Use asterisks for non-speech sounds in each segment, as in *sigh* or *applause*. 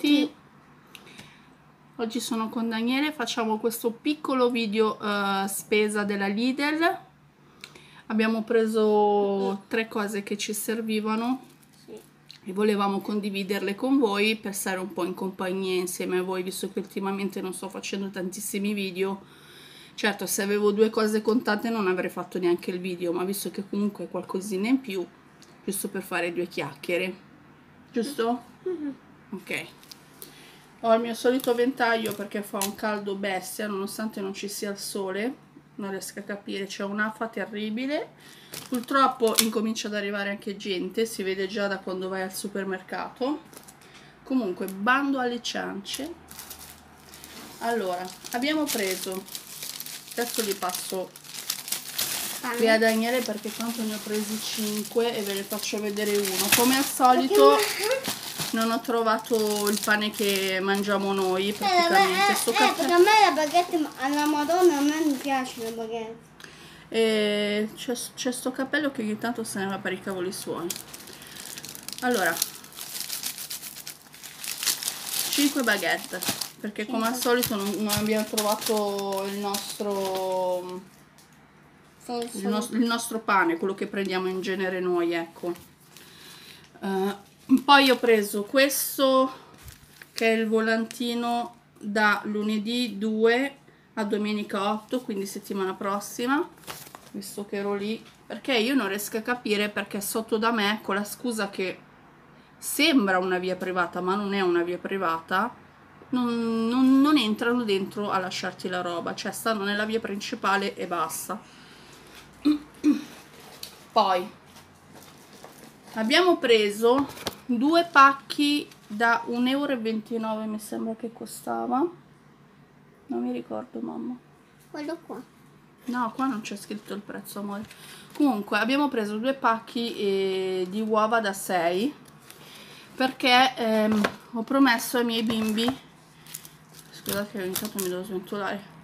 tutti. Oggi sono con Daniele, facciamo questo piccolo video uh, spesa della Lidl. Abbiamo preso tre cose che ci servivano sì. e volevamo condividerle con voi per stare un po' in compagnia insieme a voi, visto che ultimamente non sto facendo tantissimi video. Certo, se avevo due cose contate non avrei fatto neanche il video, ma visto che comunque qualcosina in più, giusto per fare due chiacchiere giusto? Mm-hmm. ok ho il mio solito ventaglio perché fa un caldo bestia nonostante non ci sia il sole. Non riesco a capire c'è un'afa terribile. Purtroppo incomincia ad arrivare anche gente si vede già da quando vai al supermercato. Comunque bando alle ciance. Allora abbiamo preso. Adesso li passo qui a Daniele perché tanto ne ho presi 5 e ve ne faccio vedere uno. Come al solito non ho trovato il pane che mangiamo noi praticamente. eh, eh, eh, perché a me la baguette alla madonna a me mi piace la baguette. E c'è sto cappello che ogni tanto se ne va per i cavoli suoi. Allora. 5 baguette perché come al solito non, non abbiamo trovato il nostro il, no il, nostro pane, quello che prendiamo in genere noi, ecco. Uh, poi ho preso questo che è il volantino da lunedì 2 a domenica 8, quindi settimana prossima, visto che ero lì, perché io non riesco a capire perché sotto da me, con la scusa che sembra una via privata, ma non è una via privata, non, non, non entrano dentro a lasciarti la roba, cioè stanno nella via principale e basta. *clears throat* Poi abbiamo preso due pacchi da 1,29 euro mi sembra che costava. Non mi ricordo mamma. Quello qua. No qua non c'è scritto il prezzo amore. Comunque abbiamo preso due pacchi eh, di uova da 6 perché ehm, ho promesso ai miei bimbi scusate che ogni tanto mi devo sventolare.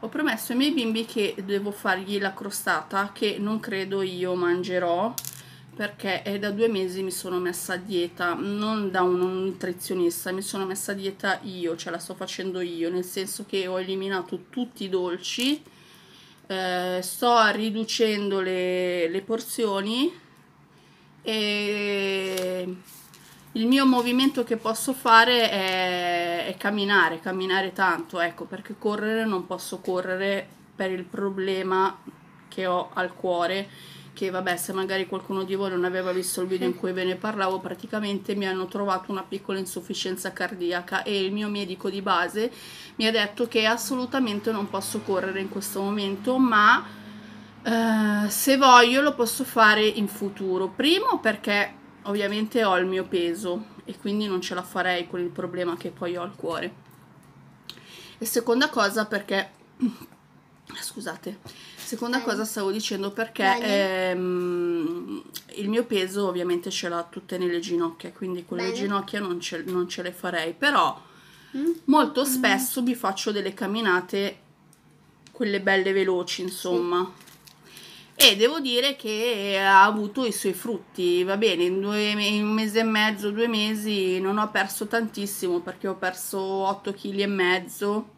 Ho promesso ai miei bimbi che devo fargli la crostata che non credo io mangerò perché è da due mesi mi sono messa a dieta non da un nutrizionista mi sono messa a dieta io ce la sto facendo io nel senso che ho eliminato tutti i dolci eh, sto riducendo le, le porzioni e il mio movimento che posso fare è, è, camminare, camminare tanto, ecco, perché correre non posso correre per il problema che ho al cuore, che vabbè, se magari qualcuno di voi non aveva visto il video in cui ve ne parlavo, praticamente mi hanno trovato una piccola insufficienza cardiaca e il mio medico di base mi ha detto che assolutamente non posso correre in questo momento, ma eh, se voglio lo posso fare in futuro. Primo perché ovviamente ho il mio peso e quindi non ce la farei con il problema che poi ho al cuore e seconda cosa perché *clears throat* scusate seconda cosa stavo dicendo perché ehm, il mio peso ovviamente ce l'ha tutte nelle ginocchia quindi con Bene. le ginocchia non ce, non ce le farei però mm. molto mm. spesso mi faccio delle camminate quelle belle veloci insomma sì e devo dire che ha avuto i suoi frutti, va bene, in, due, in un mese e mezzo, due mesi non ho perso tantissimo perché ho perso 8 kg e mezzo,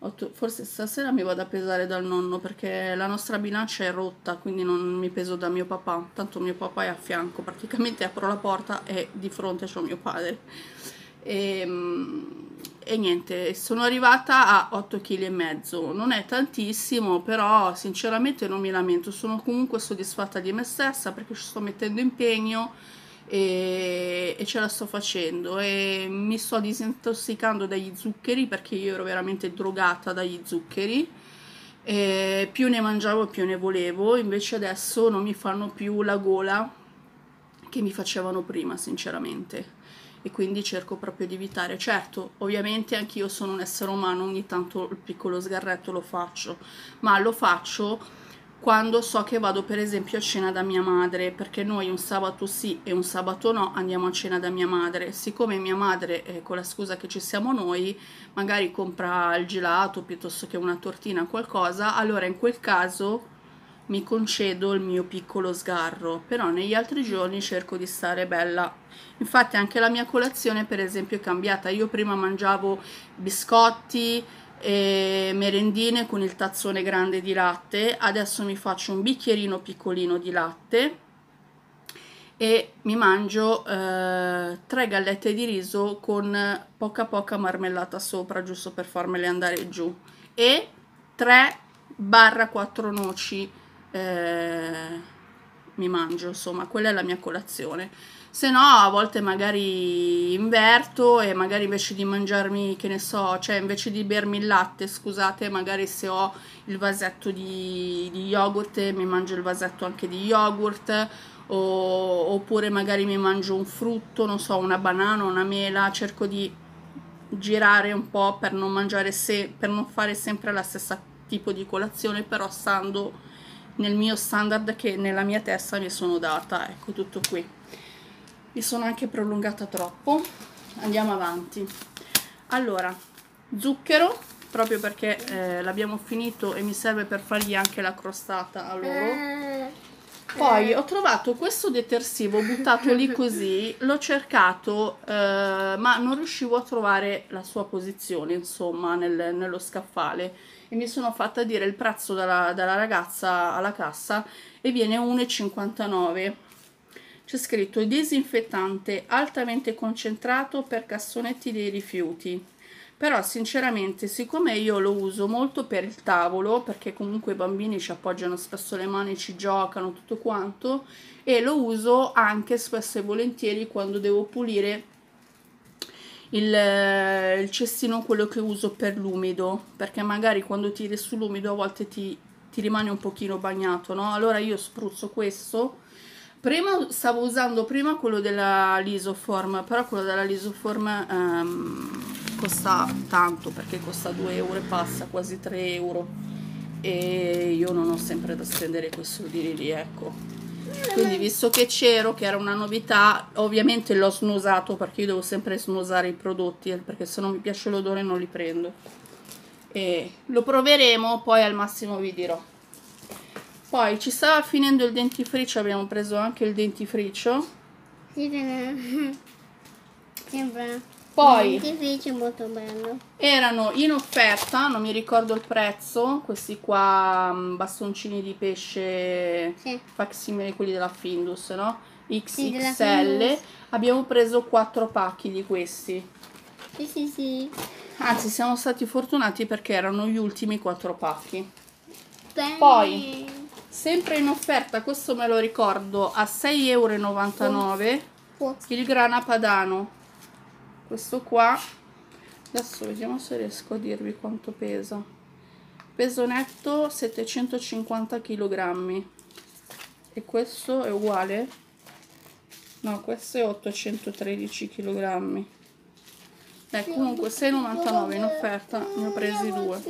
8, forse stasera mi vado a pesare dal nonno perché la nostra bilancia è rotta, quindi non mi peso da mio papà, tanto mio papà è a fianco, praticamente apro la porta e di fronte c'ho mio padre. E, ehm, e niente, sono arrivata a 8 kg non è tantissimo, però sinceramente non mi lamento, sono comunque soddisfatta di me stessa perché ci sto mettendo impegno e, e ce la sto facendo e mi sto disintossicando dagli zuccheri perché io ero veramente drogata dagli zuccheri. E più ne mangiavo più ne volevo, invece adesso non mi fanno più la gola che mi facevano prima, sinceramente e quindi cerco proprio di evitare. Certo, ovviamente anch'io sono un essere umano, ogni tanto il piccolo sgarretto lo faccio, ma lo faccio quando so che vado per esempio a cena da mia madre, perché noi un sabato sì e un sabato no andiamo a cena da mia madre. Siccome mia madre, eh, con la scusa che ci siamo noi, magari compra il gelato piuttosto che una tortina, qualcosa, allora in quel caso mi concedo il mio piccolo sgarro, però negli altri giorni cerco di stare bella. Infatti anche la mia colazione per esempio è cambiata, io prima mangiavo biscotti e merendine con il tazzone grande di latte, adesso mi faccio un bicchierino piccolino di latte e mi mangio eh, tre gallette di riso con poca poca marmellata sopra giusto per farmele andare giù e 3 barra 4 noci eh, mi mangio, insomma, quella è la mia colazione. Se no, a volte magari inverto e magari invece di mangiarmi, che ne so, cioè invece di bermi il latte, scusate, magari se ho il vasetto di, di yogurt, mi mangio il vasetto anche di yogurt, o, oppure magari mi mangio un frutto, non so, una banana, una mela, cerco di girare un po' per non mangiare se, per non fare sempre la stessa tipo di colazione, però stando nel mio standard che nella mia testa mi sono data, ecco tutto qui. Mi sono anche prolungata troppo, andiamo avanti. Allora, zucchero, proprio perché eh, l'abbiamo finito e mi serve per fargli anche la crostata a loro. Poi ho trovato questo detersivo buttato lì così, l'ho cercato eh, ma non riuscivo a trovare la sua posizione insomma nel, nello scaffale. E mi sono fatta dire il prezzo dalla, dalla ragazza alla cassa e viene 1,59 c'è scritto disinfettante altamente concentrato per cassonetti dei rifiuti però sinceramente siccome io lo uso molto per il tavolo perché comunque i bambini ci appoggiano spesso le mani ci giocano tutto quanto e lo uso anche spesso e volentieri quando devo pulire il, eh, il cestino quello che uso per l'umido perché magari quando tiri sull'umido a volte ti, ti rimane un pochino bagnato no? Allora io spruzzo questo prima stavo usando prima quello della lisoform però quello della lisoform um, costa tanto perché costa 2 euro e passa quasi 3 euro. E io non ho sempre da spendere quei soldi lì ecco. Quindi visto che c'ero che era una novità ovviamente l'ho snusato perché io devo sempre snusare i prodotti perché se non mi piace l'odore non li prendo. E lo proveremo poi al massimo vi dirò poi ci stava finendo il dentifricio abbiamo preso anche il dentifricio sì, *laughs* sempre poi molto bello. erano in offerta, non mi ricordo il prezzo, questi qua mm, bastoncini di pesce sì. facsimile quelli della Findus, no? XXL. Sì, Abbiamo preso 4 pacchi di questi. Sì, sì, sì. Anzi, siamo stati fortunati perché erano gli ultimi 4 pacchi. Bene. Poi, sempre in offerta, questo me lo ricordo, a 6,99 euro, il grana padano. Questo qua adesso vediamo se riesco a dirvi quanto pesa. Peso netto 750 kg e questo è uguale? No questo è 813 kg eh, comunque 6,99 in offerta ne ho presi due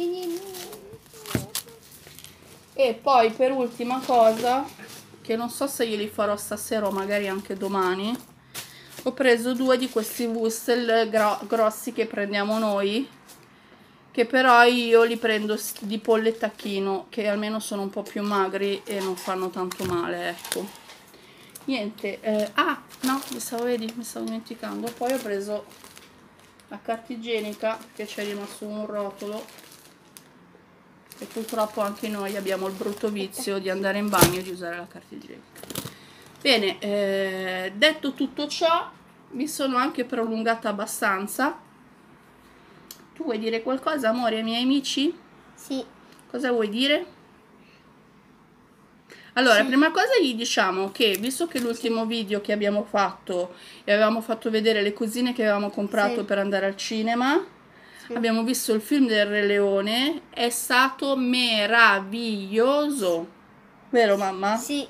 e poi per ultima cosa che non so se glieli farò stasera o magari anche domani ho preso due di questi wussel gro grossi che prendiamo noi che però io li prendo di pollo e tacchino che almeno sono un po' più magri e non fanno tanto male ecco. Niente eh, ah no mi stavo, vedi, mi stavo dimenticando. Poi ho preso la carta igienica che c'è rimasto un rotolo e purtroppo anche noi abbiamo il brutto vizio di andare in bagno e di usare la carta igienica Bene, eh, detto tutto ciò, mi sono anche prolungata abbastanza. Tu vuoi dire qualcosa, amore, ai miei amici? Sì. Cosa vuoi dire? Allora, sì. prima cosa gli diciamo che, visto che l'ultimo video che abbiamo fatto, e avevamo fatto vedere le cosine che avevamo comprato sì. per andare al cinema. *laughs* abbiamo visto il film del Re Leone, è stato meraviglioso. Vero mamma? Sì.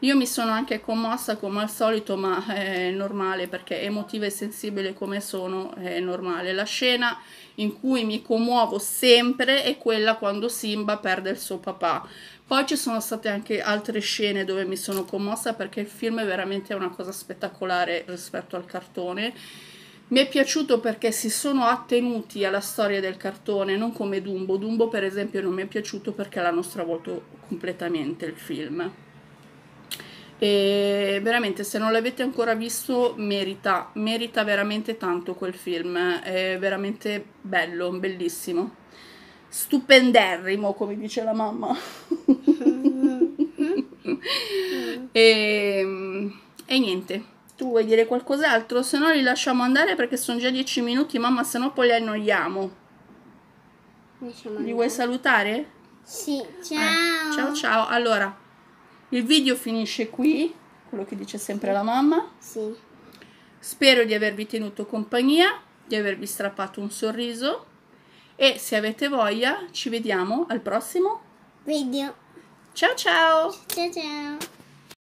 Io mi sono anche commossa come al solito, ma è normale perché emotiva e sensibile come sono, è normale. La scena in cui mi commuovo sempre è quella quando Simba perde il suo papà. Poi ci sono state anche altre scene dove mi sono commossa perché il film è veramente una cosa spettacolare rispetto al cartone Mi è piaciuto perché si sono attenuti alla storia del cartone, non come Dumbo. Dumbo, per esempio, non mi è piaciuto perché l'hanno stravolto completamente il film. E veramente, se non l'avete ancora visto, merita, merita veramente tanto quel film. È veramente bello, bellissimo. Stupenderrimo, come dice la mamma. *laughs* e, e niente tu vuoi dire qualcos'altro? Se no li lasciamo andare perché sono già dieci minuti, mamma, se no poi li annoiamo. Li vuoi salutare? Sì, ciao. Eh, ciao ciao. Allora, il video finisce qui, quello che dice sempre la mamma. Sì. Spero di avervi tenuto compagnia, di avervi strappato un sorriso e se avete voglia ci vediamo al prossimo video. Ciao ciao. Ciao ciao.